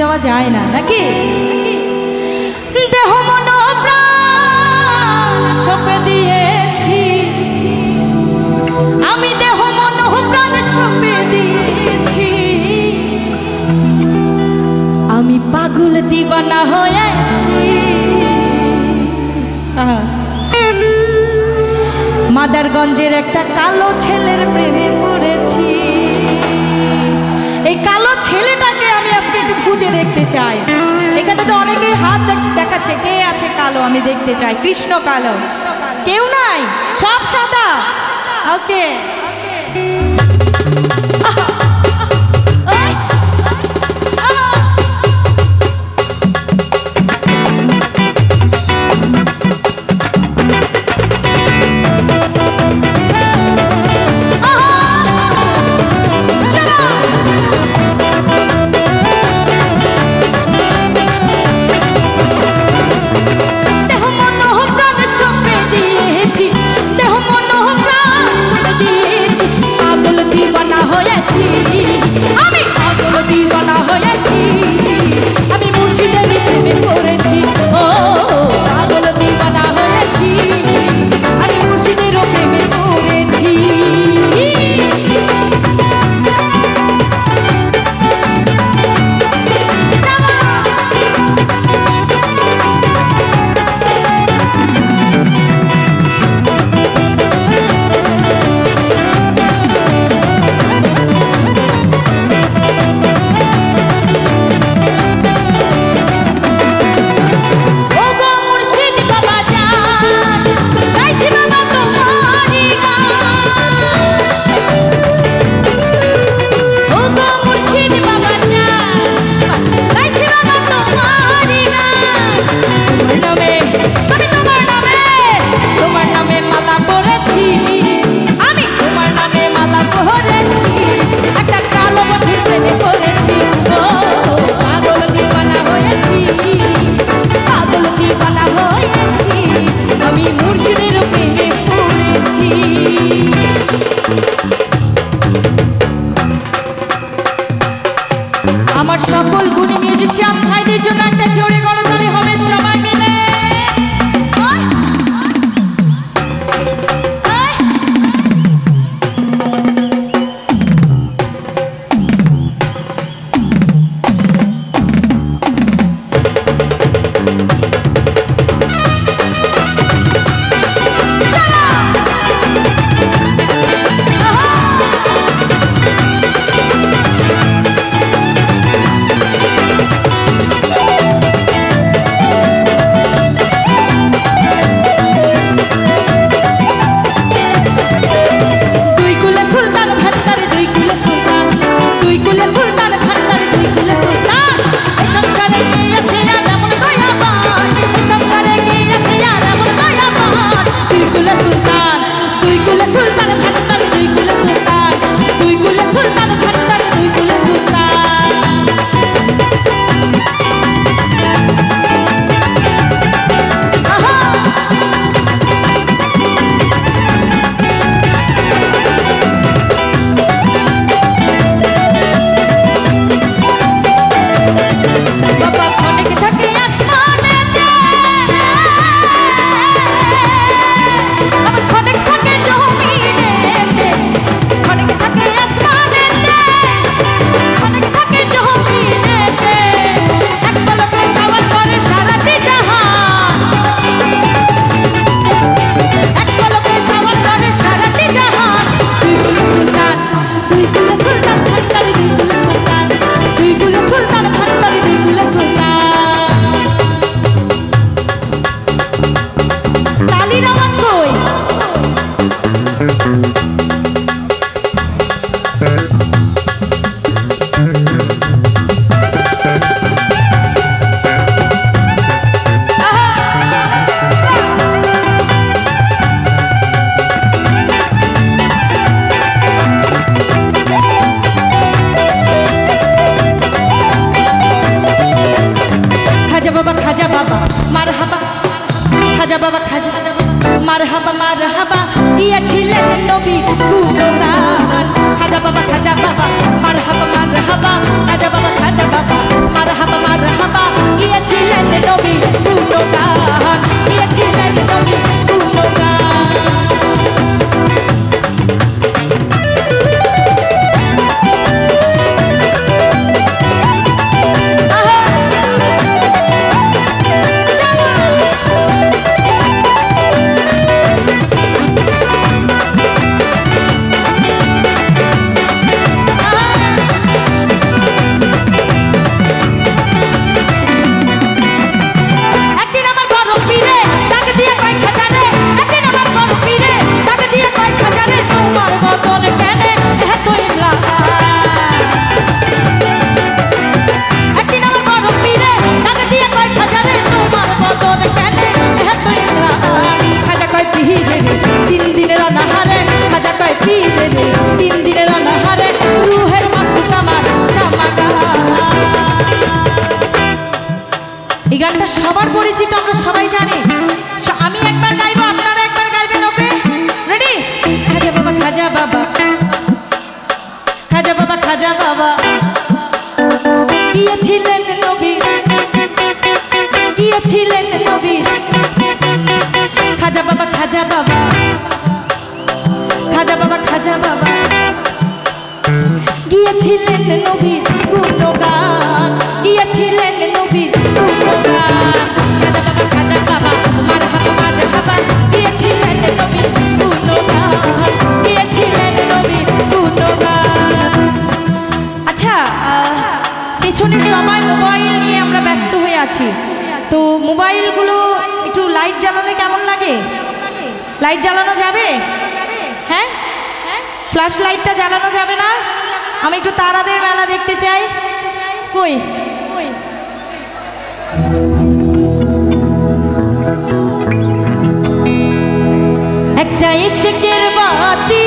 যাওয়া যায় না, নাকি? দেহ, মন, প্রাণ সপে দিয়েছি। আমি দেহ, মন, প্রাণ সপে দিয়েছি। আমি পাগল দিবানা হয়েছি। মাদারগঞ্জের একটা কালো ছেলের প্রেমে পড়েছি। এই কালো ছেলেটা খুঁজে দেখতে চাই। এখানে তো অনেকেই হাত দেখাচ্ছে, কে আছে কালো আমি দেখতে চাই, কৃষ্ণ কালো। কেউ নাই, সব সাদা। ওকে ওকে। champagne. मरहबा मरहबा खजा बाबा खजा मरहबा मरहबा, ये अच्छी लगन नबी गुणगान खजा बाबा खजा बाबा, मरहबा मरहबा, खजा बाबा खजा बाबा, मरहबा मरहबा, ये अच्छी সবার পরিচিত আমরা সবাই জানি। আমি একবার গাইবো, আপনারা একবার গাইবেন, ওকে? রেডি খাজা বাবা খাজা বাবা। খাজা বাবা খাজা বাবা। গিয়েছিলেন নবী গিয়েছিলেন নবী খাজা বাবা খাজা বাবা। খাজা বাবা খাজা বাবা। গিয়েছিলেন নবীর গুণগান আছি তো মোবাইলগুলো একটু লাইট জ্বালালে কেমন লাগে? লাইট জ্বালানো যাবে? হ্যাঁ? ফ্ল্যাশ লাইটটা জ্বালানো যাবে না? আমি একটু তারাদের মেলা দেখতে চাই। কই? একটা ইশকের বাতি